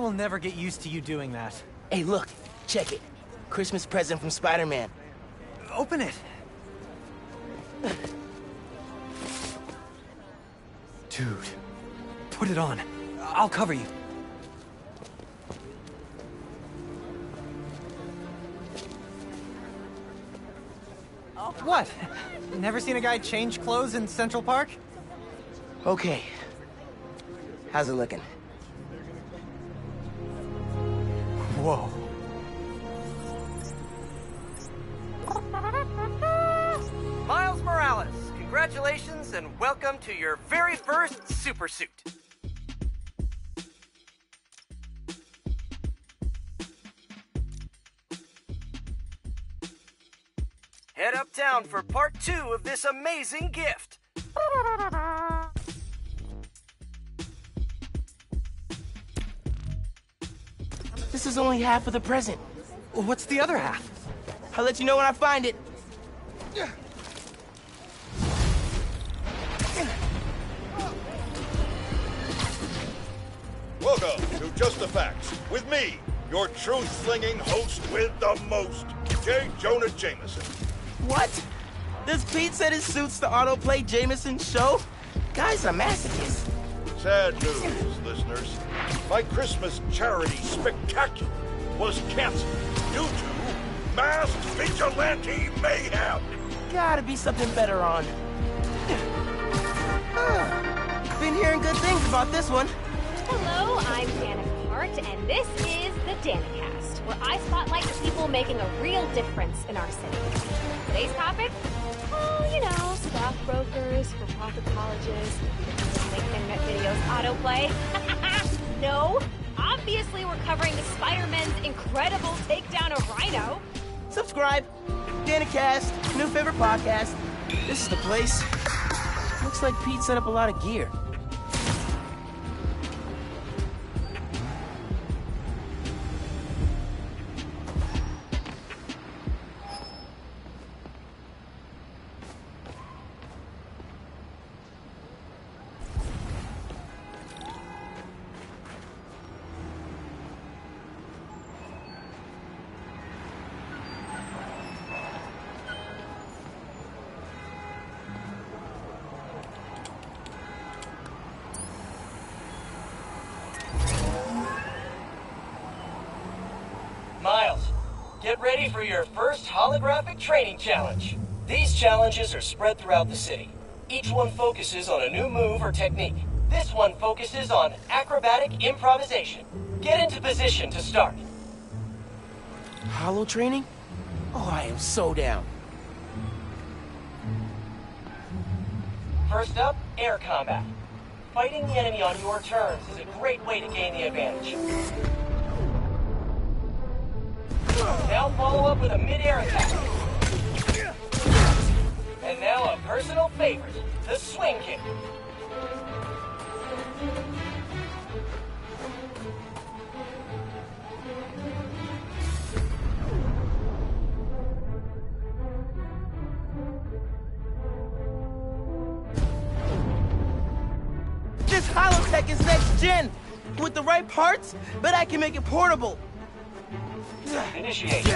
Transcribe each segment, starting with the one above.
I will never get used to you doing that. Hey, look. Check it. Christmas present from Spider-Man. Open it. Dude, put it on. I'll cover you. What? Never seen a guy change clothes in Central Park? Okay. How's it looking? Whoa. Miles Morales, congratulations and welcome to your very first super suit. Head uptown for part two of this amazing gift. Is only half of the present. What's the other half? I'll let you know when I find it. Welcome to Just the Facts with me, your truth-slinging host with the most, J. Jonah Jameson. What? Does Pete said it suits the autoplay Jameson show? Guy's a masochist. Sad news, listeners. My Christmas charity spectacular was canceled due to masked vigilante mayhem. Gotta be something better on. Ah, been hearing good things about this one. Hello, I'm Danica Hart, and this is the Danicast, where I spotlight the people making a real difference in our city. Today's topic? Oh, you know, stockbrokers, for-profit colleges, people who make internet videos autoplay. no, obviously we're covering the Spider-Man's incredible takedown of Rhino. Subscribe. Danicast, new favorite podcast. This is the place. Looks like Pete set up a lot of gear. Training challenge. These challenges are spread throughout the city. Each one focuses on a new move or technique. This one focuses on acrobatic improvisation. Get into position to start. Holo training? Oh, I am so down. First up, air combat. Fighting the enemy on your terms is a great way to gain the advantage. Now follow up with a mid-air attack. Personal favorite, the swing kick. This Holotech is next gen. With the right parts, but I can make it portable. Initiate.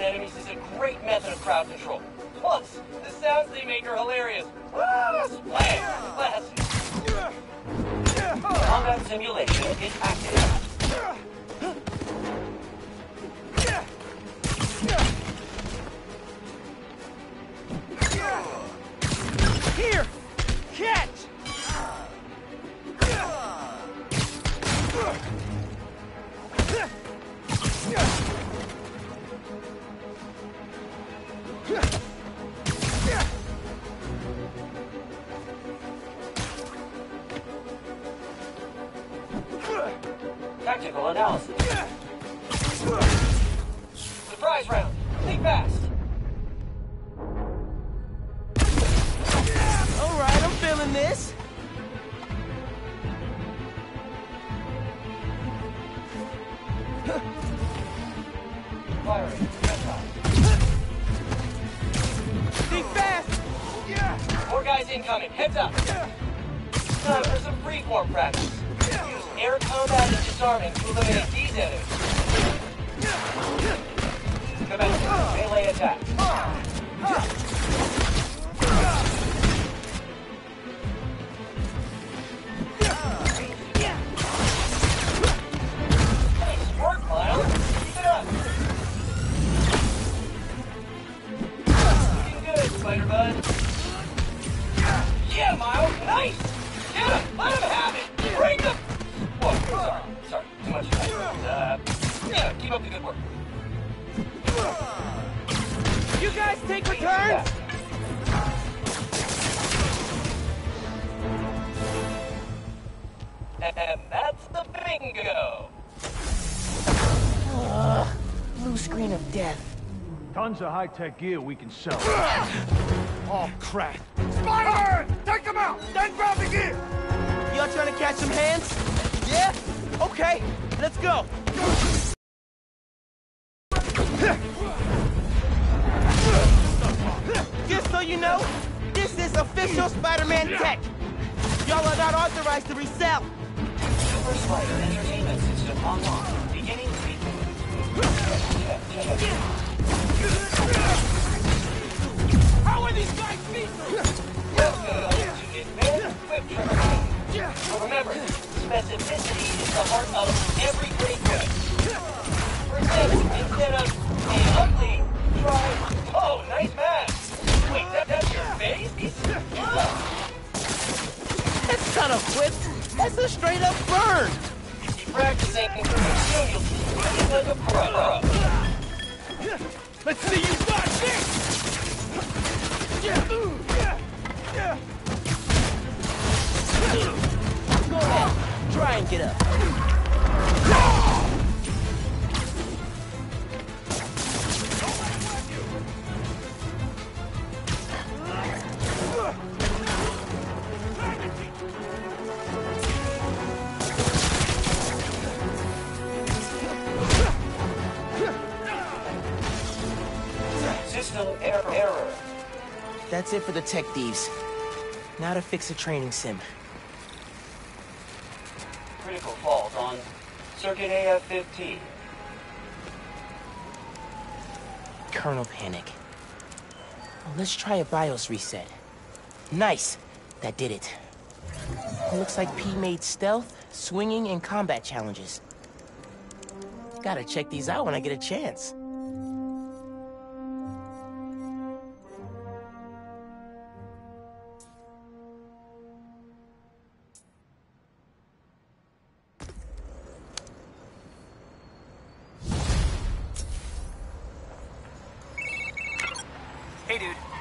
Enemies is a great method of crowd control. Plus, the sounds they make are hilarious. Combat simulation is active. Here! 对。Tons of high-tech gear we can sell. Oh, crap. Spider-Man! Take them out! Then grab the gear! Y'all trying to catch some hands? Yeah? Okay, let's go. Remember, specificity is the heart of every great good. For example, instead of a ugly, try, oh, nice mask. Wait, that, that's your face? That's kind of quick. That's a straight up burn. Keep practicing, and soon you'll be like a pro. Let's see you dodge this. Go Try and get up. Error. That's it for the tech thieves. Now to fix a training sim. Circuit AF-15. Kernel panic. Well, let's try a BIOS reset. Nice. That did it. Looks like P made stealth, swinging, and combat challenges. Gotta check these out when I get a chance.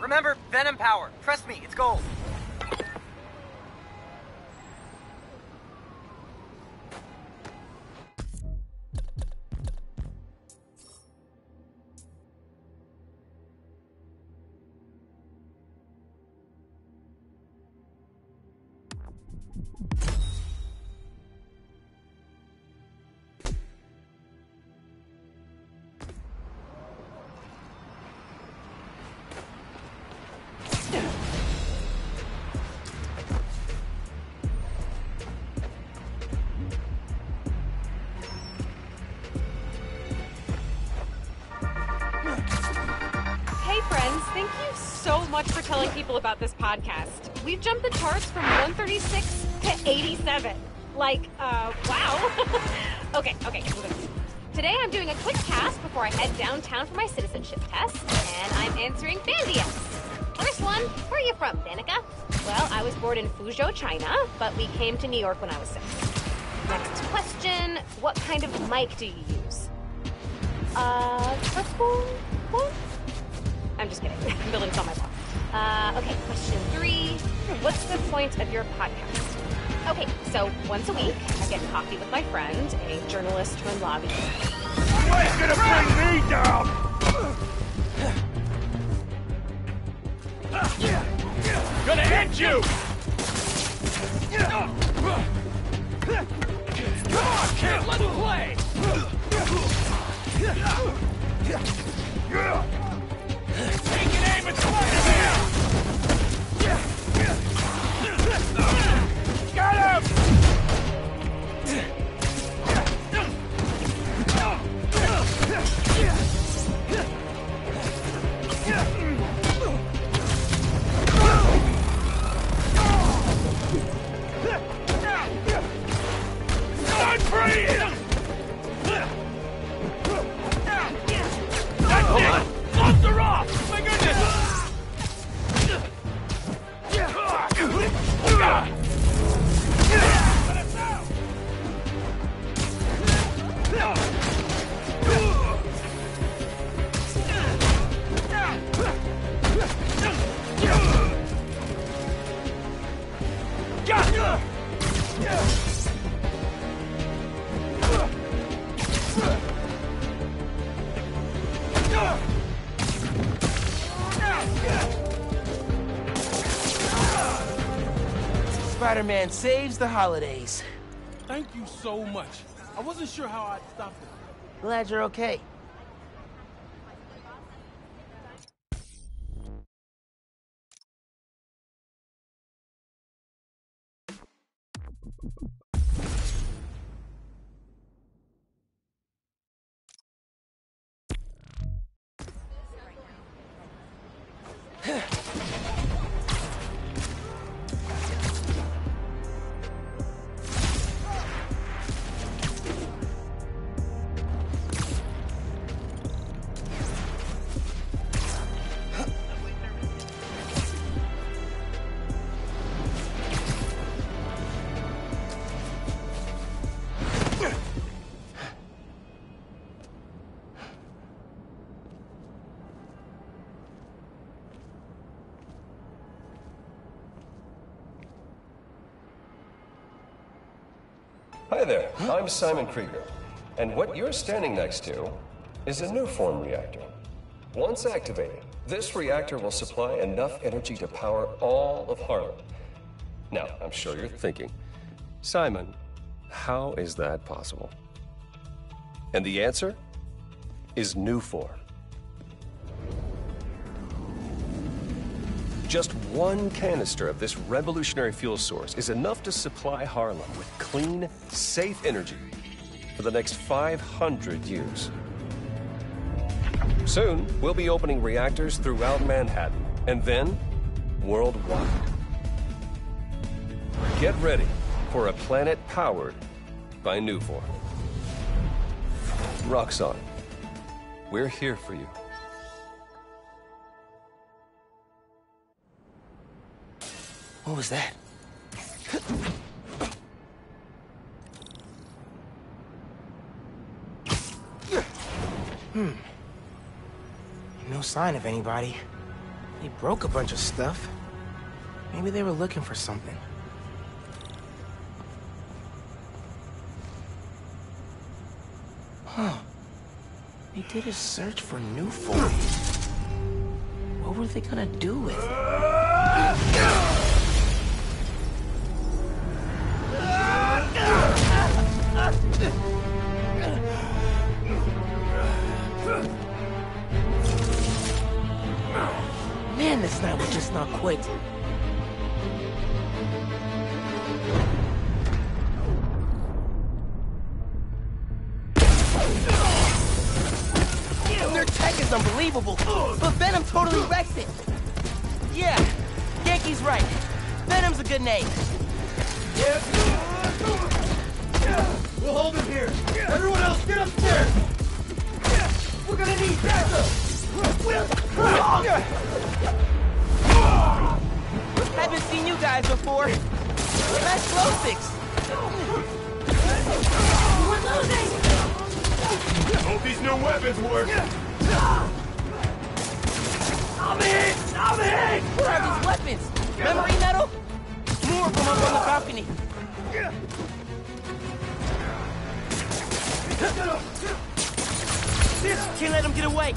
Remember, Venom Power. Trust me, it's gold. Much for telling people about this podcast. We've jumped the charts from 136 to 87. Like, uh, wow. okay, okay. Today I'm doing a quick cast before I head downtown for my citizenship test, and I'm answering fan DMs. First one, where are you from, Danica? Well, I was born in Fuzhou, China, but we came to New York when I was six. Next question, what kind of mic do you use? Uh? I'm just kidding. I'm building on my. Uh, okay, question three. What's the point of your podcast? Okay, so once a week, I get coffee with my friend, a journalist turned lobbyist. Ain't gonna bring me down! Gonna hit you! Come on, kid, let's play! Taking aim and fire Spider-Man saves the holidays. Thank you so much. I wasn't sure how I'd stop it. Glad you're okay. There, I'm Simon Krieger, and what you're standing next to is a Nuform reactor. Once activated, this reactor will supply enough energy to power all of Harlem. Now, I'm sure you're thinking, Simon, how is that possible? And the answer is Nuform. Just one canister of this revolutionary fuel source is enough to supply Harlem with clean, safe energy for the next 500 years. Soon, we'll be opening reactors throughout Manhattan, and then worldwide. Get ready for a planet powered by Nuform. Roxxon, we're here for you. What was that? Hmm. No sign of anybody. They broke a bunch of stuff. Maybe they were looking for something. Huh. They did a search for Nuform. What were they gonna do with it? Their tech is unbelievable, but Venom totally wrecks it. Yeah, Ganke's right. Venom's a good name. We'll hold him here. Everyone else, get upstairs. We're gonna need backup. Haven't seen you guys before. Nice glow sticks. We're losing. Hope these new weapons work. I'm hit! I'm hit! What are these weapons? Memory metal? More from up on the balcony. Can't let him get away.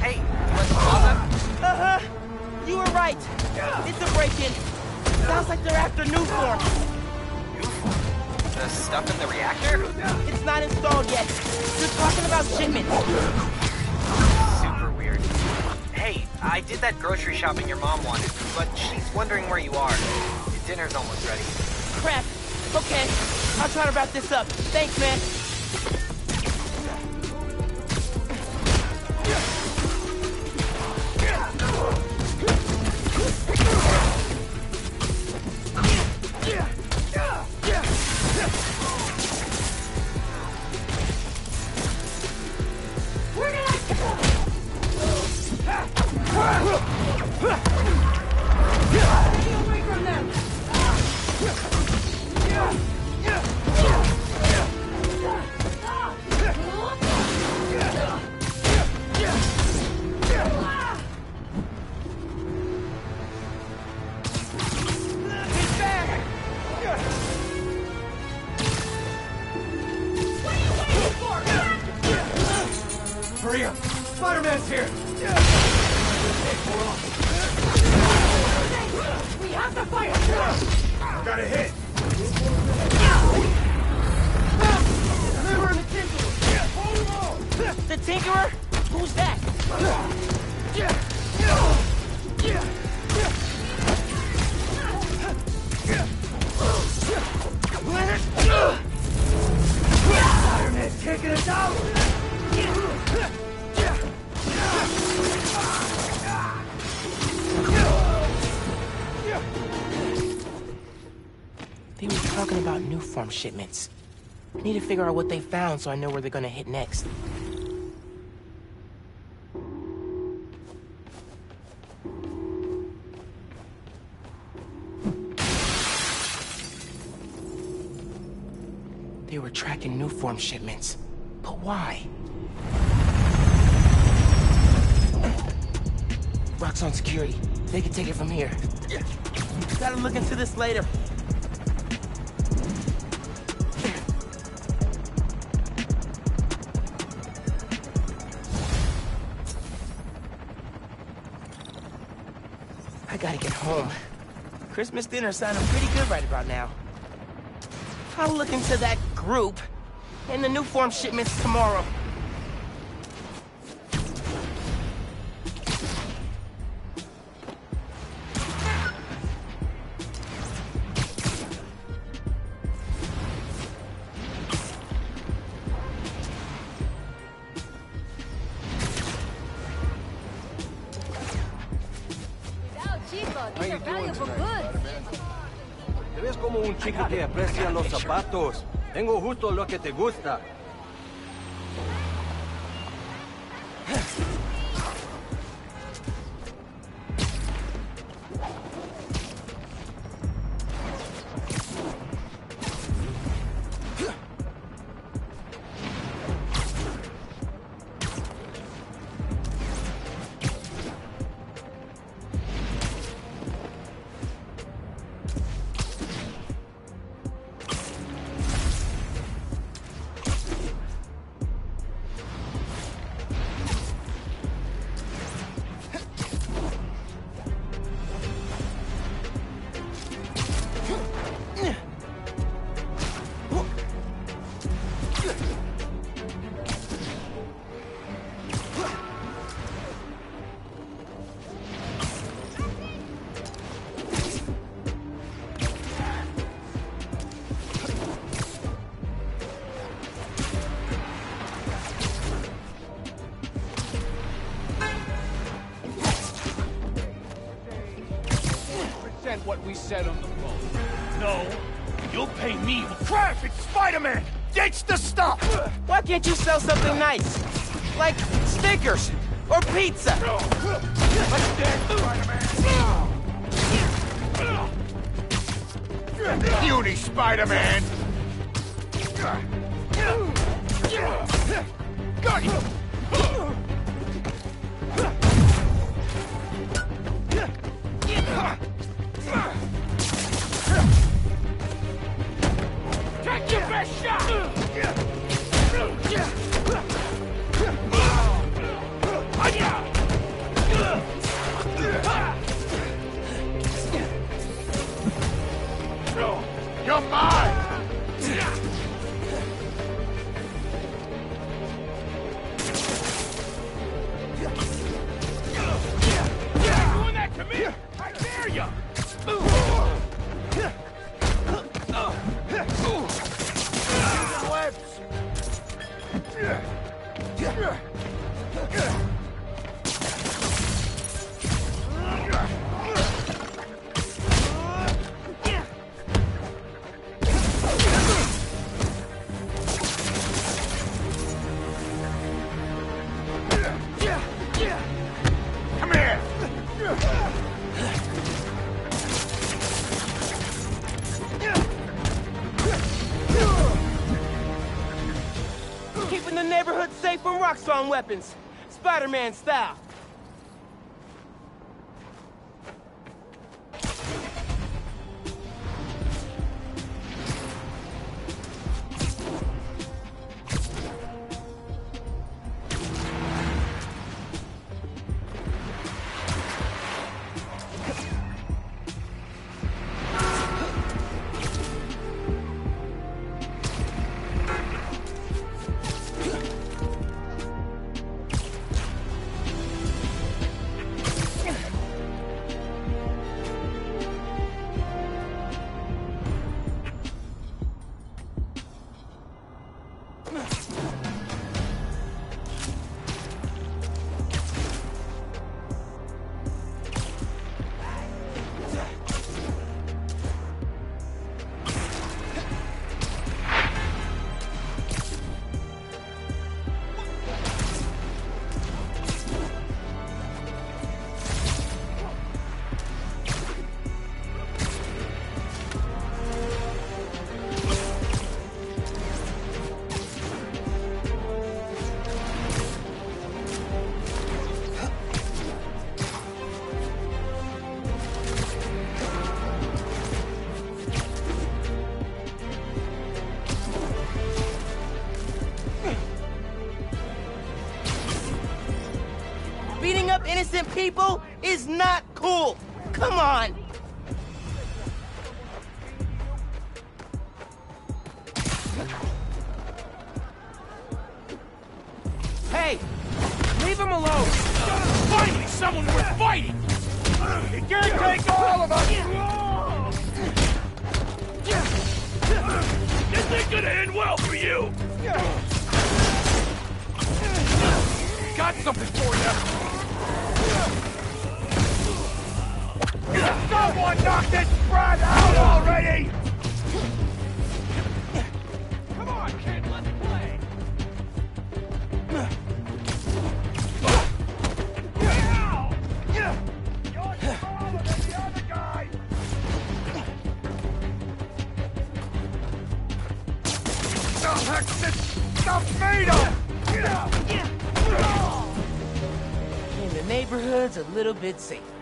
Hey? Uh-huh. You were right. It's a break-in. Sounds like they're after Nuform. The stuff in the reactor? It's not installed yet. Talking about shipments. Super weird. Hey, I did that grocery shopping your mom wanted, but she's wondering where you are. Dinner's almost ready. Crap. Okay. I'll try to wrap this up. Thanks, man. Got a hit! Shipments. I need to figure out what they found so I know where they're gonna hit next. They were tracking Nuform shipments. But why? Roxxon security. They can take it from here. Yeah. Gotta look into this later. Christmas dinner sounding pretty good right about now. I'll look into that group and the Nuform shipments tomorrow. Chico que aprecia los zapatos. Tengo justo lo que te gusta. Said on the phone. No, you'll pay me. Crap, it's Spider-Man! Ditch the stuff! Why can't you sell something nice? Like Snickers or pizza? Puny Spider-Man! Got you! Take your best shot! You're mine! Doing that to me? I dare you! Come here! Keeping the neighborhood safe from Roxxon weapons. Spider-Man style. Innocent people is not cool. Come on. a little bit safer.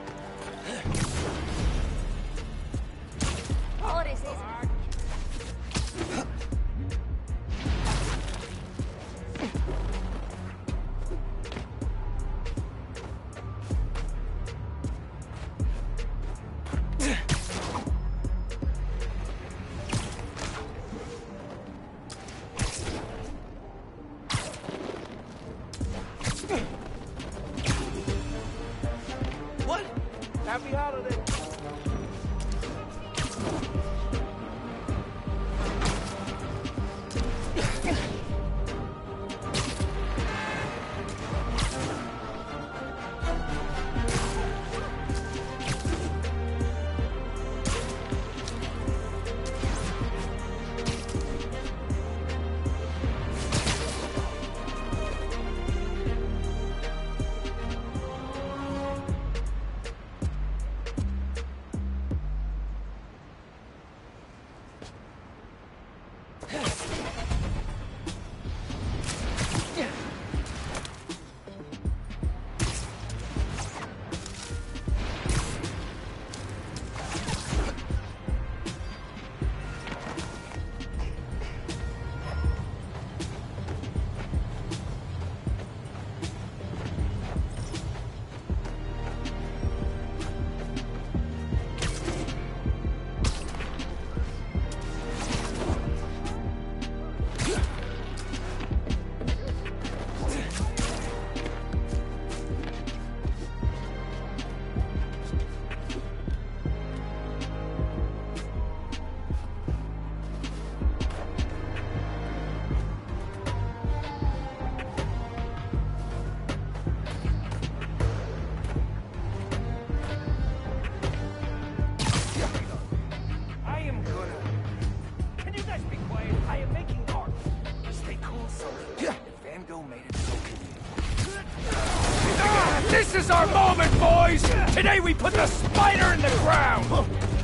Today we put the spider in the ground!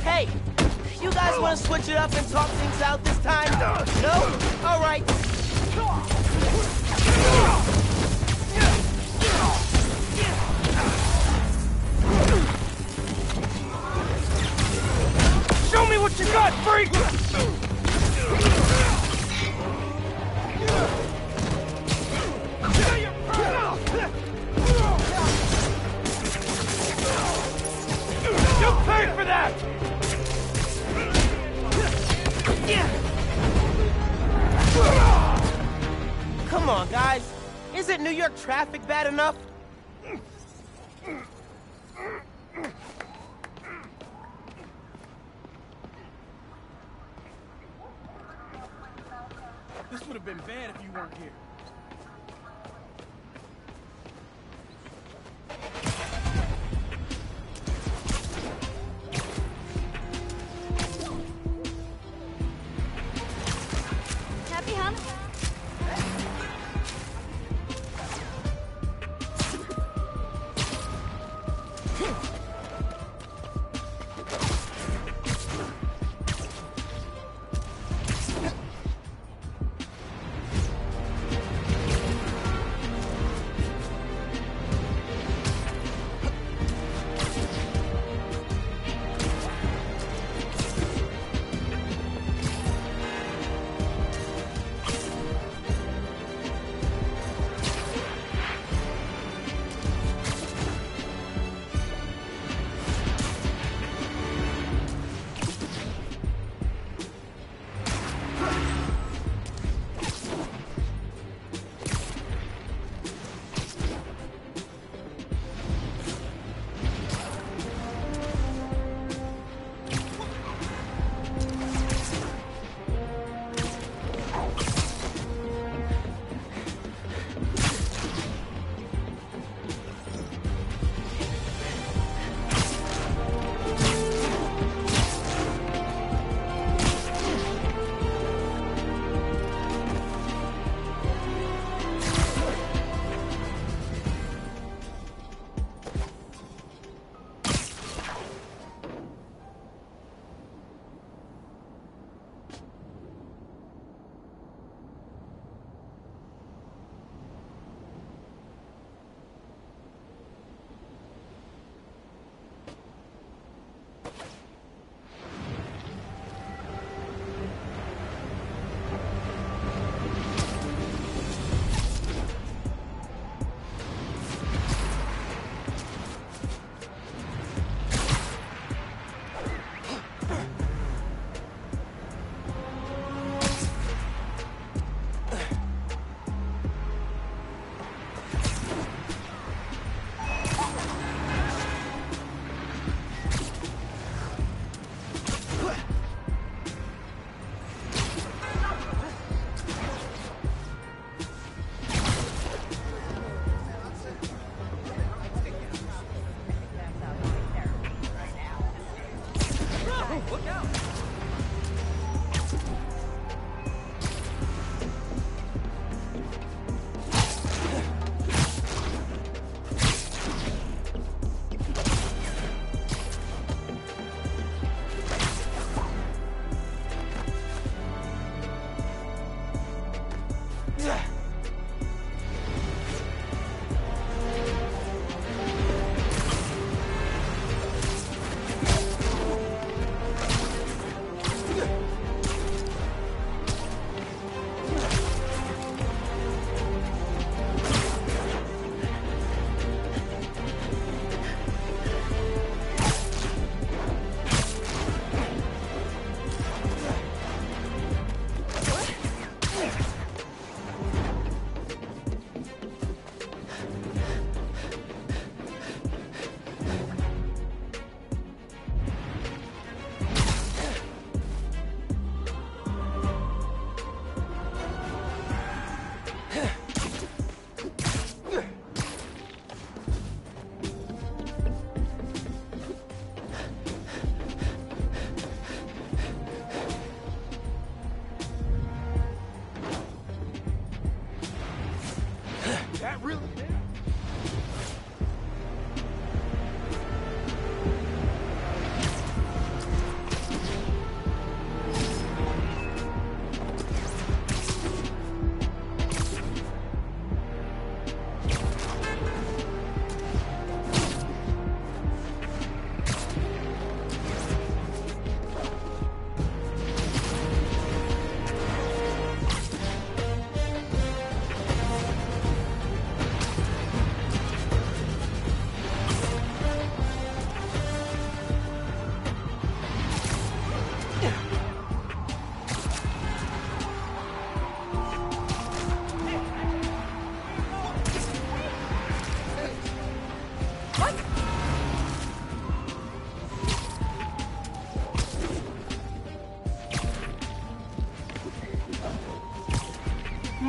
Hey, you guys want to switch it up and talk things out this time? No? All right,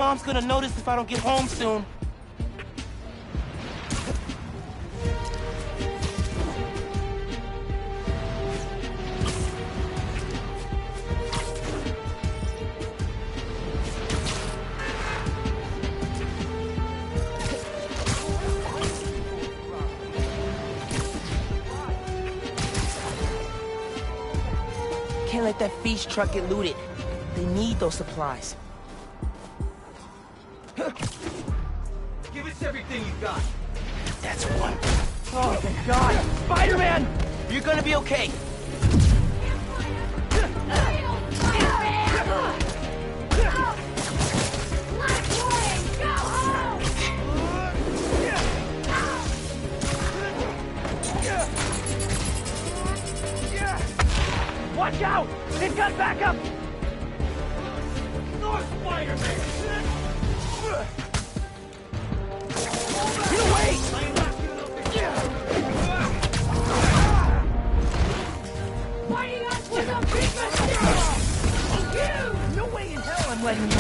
Mom's gonna notice if I don't get home soon. Can't let that feast truck get looted. They need those supplies. You got. That's one. Oh, thank God! Spider-Man! You're gonna be okay.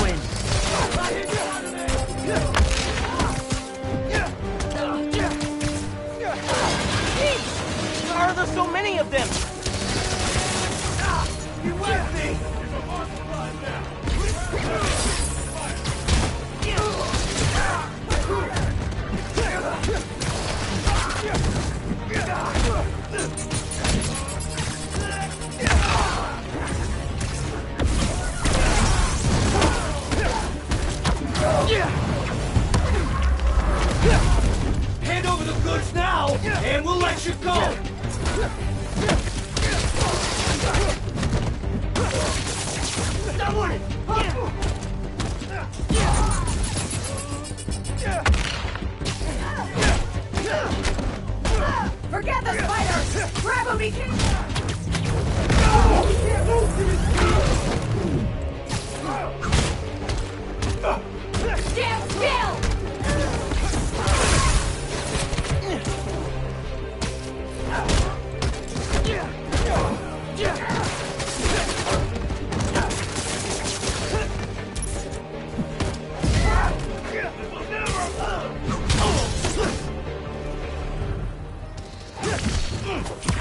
You in. Jeez! How are there so now, and we'll let you go. Forget the spiders! Grab him, he can... Keep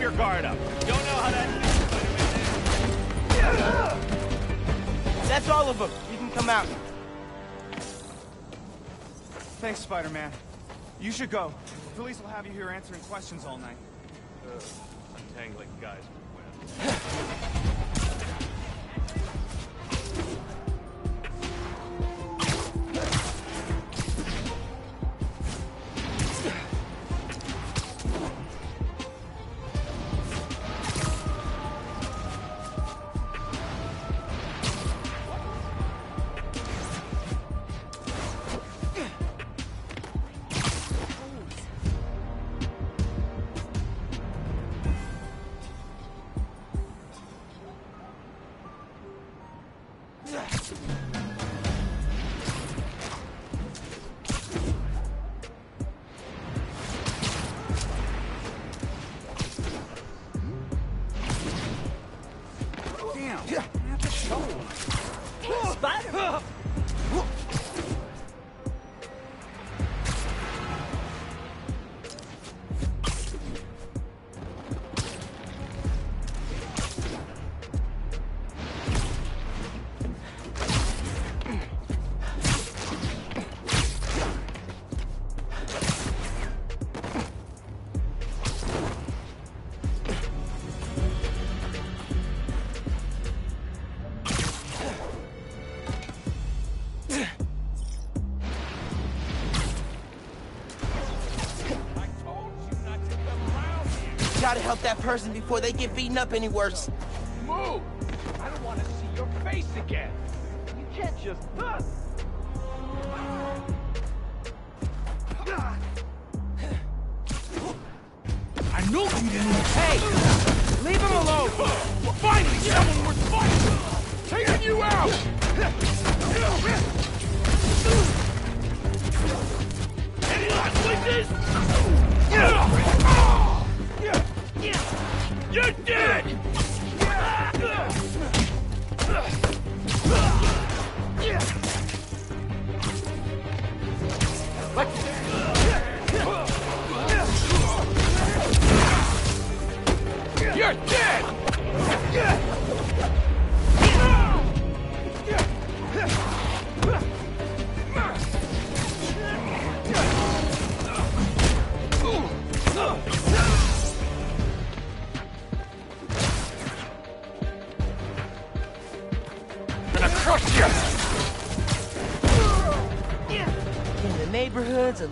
your guard up. Don't know how that... That's all of them. You can come out. Thanks, Spider-Man. You should go. The police will have you here answering questions all night. Untangling guys with Gotta help that person before they get beaten up any worse. Move! I don't want to see your face again. You can't just... Huh?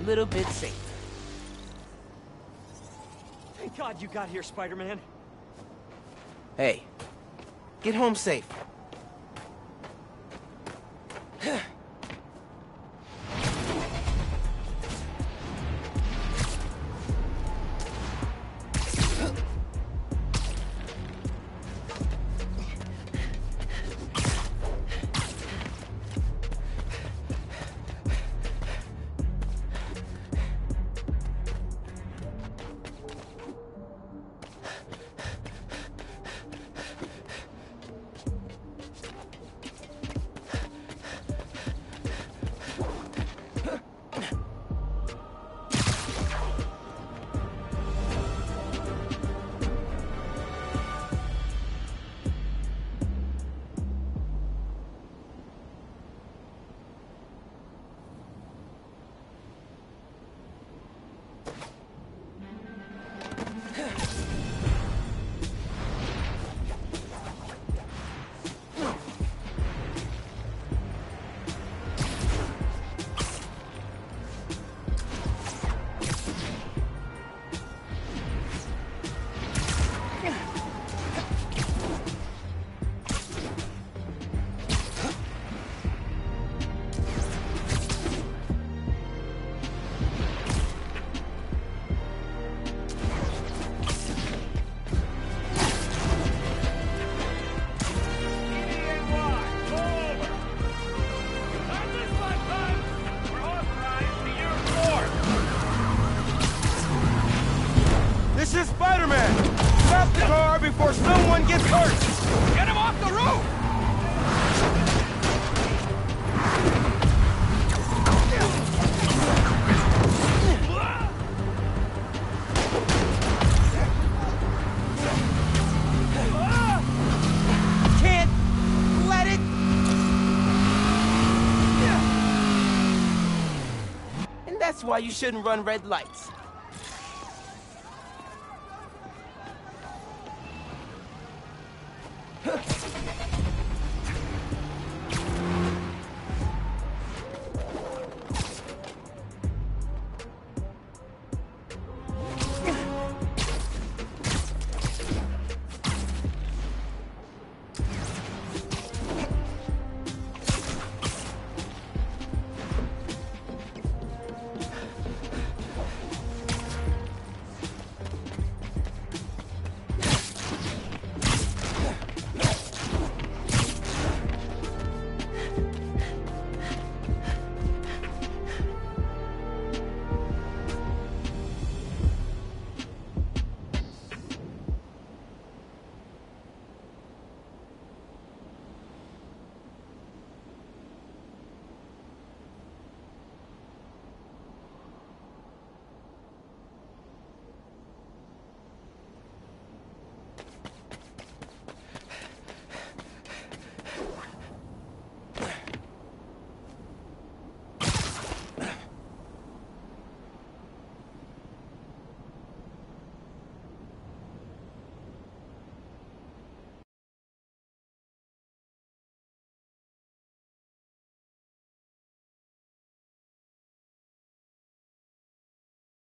Little bit safe. Thank God you got here, Spider-Man. Hey, get home safe. Gets hurt! Get him off the roof! Can't let it. And that's why you shouldn't run red lights.